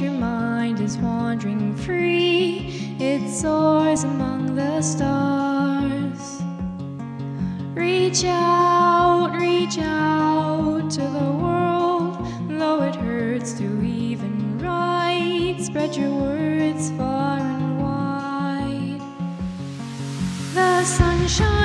your mind is wandering free. It soars among the stars. Reach out, reach out to the world, though it hurts to even write. Spread your words far and wide. The sunshine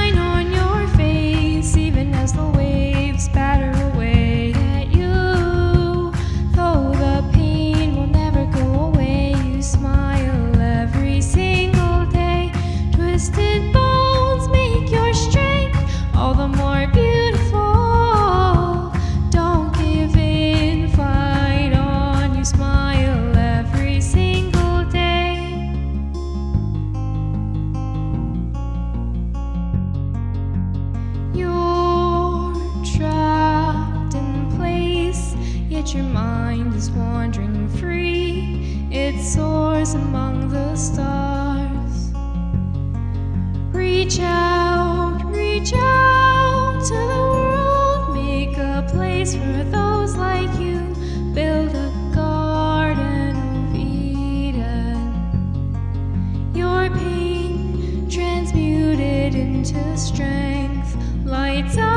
your mind is wandering free. It soars among the stars. Reach out, reach out to the world, make a place for those like you. Build a garden of Eden. Your pain transmuted into strength lights up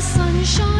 sunshine